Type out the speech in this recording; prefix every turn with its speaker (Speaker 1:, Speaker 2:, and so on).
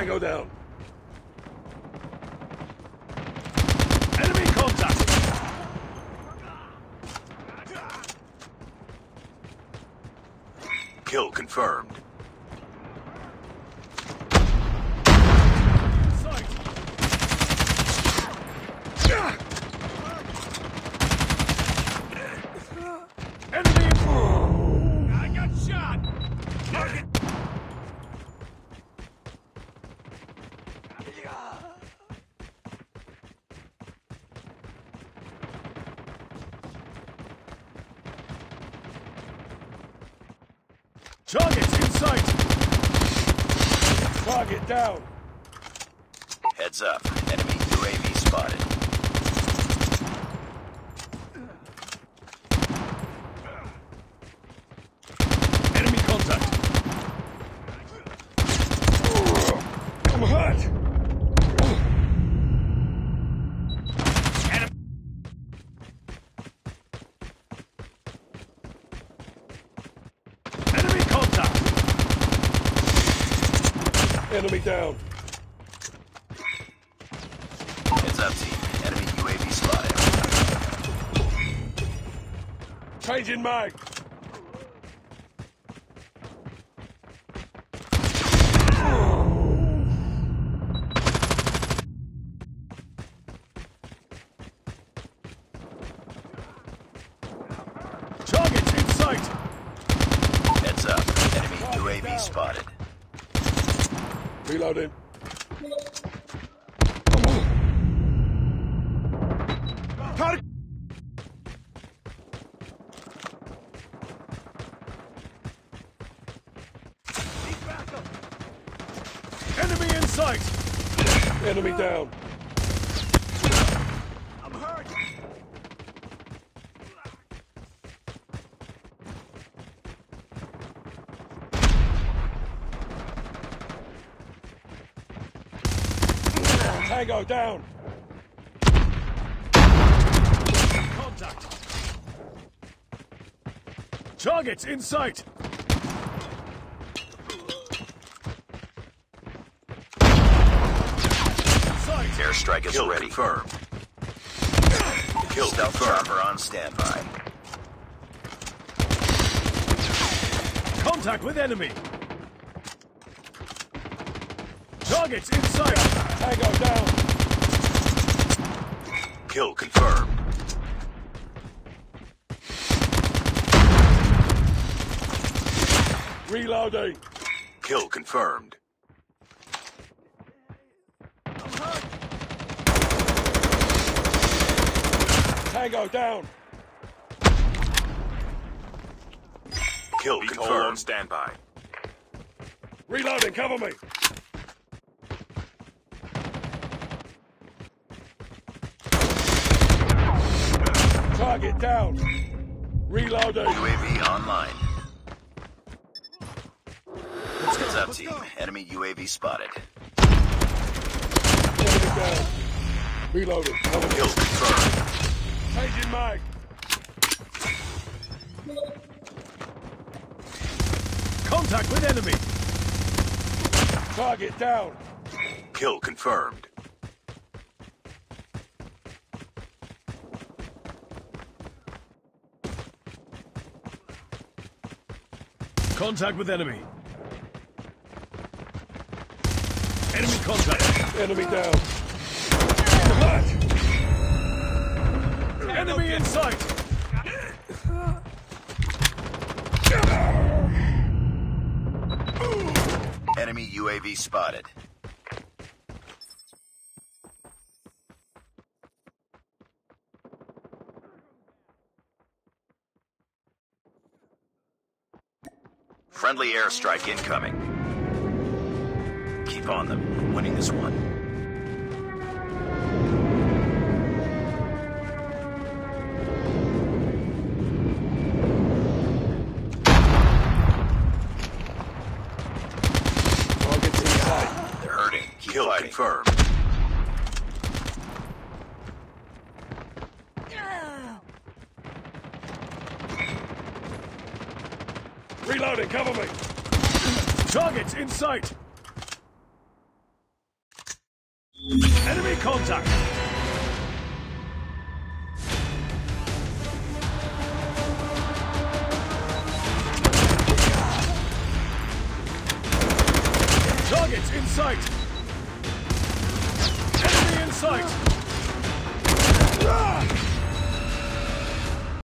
Speaker 1: Tango down.
Speaker 2: Enemy contact!
Speaker 3: Kill confirmed.
Speaker 2: Enemy. I got shot! Target! Targets in sight!
Speaker 1: Target down.
Speaker 3: Heads up. Enemy UAV spotted.
Speaker 2: Enemy contact!
Speaker 1: I'm hurt.
Speaker 2: Enemy... Enemy contact!
Speaker 1: Enemy down.
Speaker 3: Heads up, team. Enemy UAV spotted.
Speaker 1: Changing mag.
Speaker 2: Targets in sight!
Speaker 3: Heads up. Enemy UAV spotted.
Speaker 1: Reloading. Target.
Speaker 2: Enemy in sight!
Speaker 1: Enemy down. Tango down.
Speaker 2: Contact! Targets in sight! Sight!
Speaker 3: Airstrike is ready. Confirmed. Kill Stealth chopper on standby.
Speaker 2: Contact with enemy! Targets in sight!
Speaker 1: Tango down.
Speaker 3: Kill confirmed.
Speaker 1: Reloading.
Speaker 3: Kill confirmed.
Speaker 1: Tango down.
Speaker 3: Kill confirmed. standby.
Speaker 1: Reloading. Cover me. Target down. Reloading.
Speaker 3: UAV online. Heads up, team. Enemy UAV spotted.
Speaker 1: Enemy down. Reloading. Cover.
Speaker 3: Kill confirmed.
Speaker 1: Changing mag.
Speaker 2: Contact with enemy!
Speaker 1: Target down.
Speaker 3: Kill confirmed.
Speaker 2: Contact with enemy! Enemy contact!
Speaker 1: Enemy down. Hurt.
Speaker 2: Enemy in sight!
Speaker 3: Enemy UAV spotted. Friendly airstrike incoming. Keep on them. Winning this one.
Speaker 1: Target's inside.
Speaker 3: They're hurting. Keep Kill fighting. confirmed.
Speaker 1: Reloading. Cover me.
Speaker 2: Targets in sight! Enemy contact! Targets in sight! Enemy in sight!